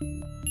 Ele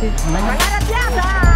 Vai pagar a piada!